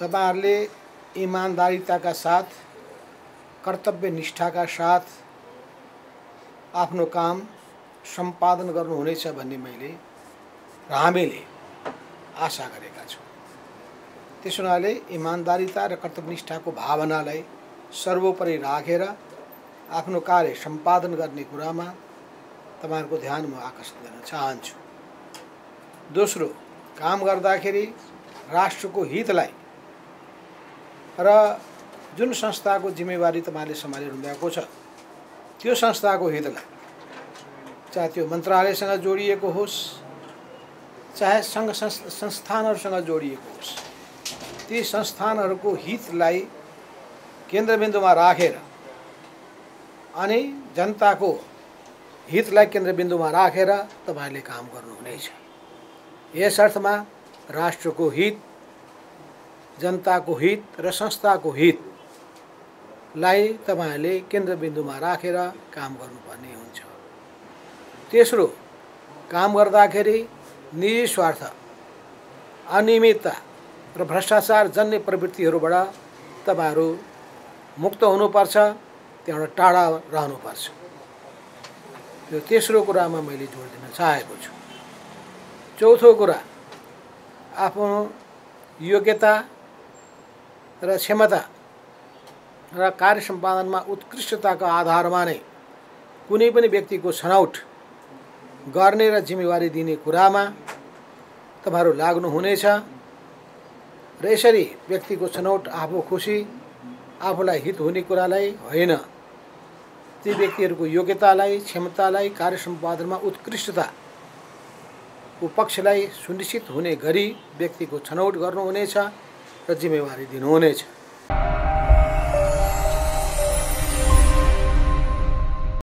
तपाईँहरूले इमान्दारिताका साथ कर्तव्य निष्ठाका साथ आफ्नो काम सम्पादन गर्नुहुनेछ भन्ने मैले र हामीले आशा गरेका छौँ। त्यसो हुनाले इमान्दारिता र कर्तव्यनिष्ठाको भावनालाई सर्वोपरि राखेर आफ्नो कार्य सम्पादन गर्ने कुरामा तपाईँहरूको ध्यान म आकर्षित गर्न चाहन्छु। दोस्रो काम गर्दाखेरि राष्ट्रको हितलाई र जुन संस्थाको जिम्मेवारी तपाईँले सम्हालिरहनु भएको छ त्यो संस्थाको हितलाई चाहे त्यो मन्त्रालयसँग जोडिएको होस् चाहे सङ्घ संस्थानहरूसँग जोडिएको होस् ती संस्थानहरूको हितलाई केन्द्रबिन्दुमा राखेर अनि जनताको हितलाई केन्द्रबिन्दुमा राखेर तपाईँहरूले काम गर्नुहुनेछ। यस अर्थमा राष्ट्रको हित जनताको हित र संस्थाको हितलाई तपाईँहरूले केन्द्रबिन्दुमा राखेर काम गर्नुपर्ने हुन्छ। तेस्रो काम गर्दाखेरि निजी स्वार्थ अनियमितता र भ्रष्टाचार जन्य प्रवृत्तिहरूबाट तपाईँहरू मुक्त हुनुपर्छ त्यहाँबाट टाढा रहनुपर्छ। यो तेस्रो कुरामा मैले जोड दिन चाहेको छु। चौथो कुरा आफ्नो योग्यता र क्षमता र कार्य सम्पादनमा उत्कृष्टताको आधारमा नै कुनै पनि व्यक्तिको छनौट गर्ने र जिम्मेवारी दिने कुरामा तपाईँहरू लाग्नुहुनेछ र यसरी व्यक्तिको छनौट आफू खुसी आफूलाई हित हुने कुरालाई होइन। ती व्यक्तिहरूको योग्यतालाई क्षमतालाई कार्य सम्पादनमा उत्कृष्टताको पक्षलाई सुनिश्चित हुने गरी व्यक्तिको छनौट गर्नुहुनेछ। र जिम्मेवारी दिनुहुनेछ।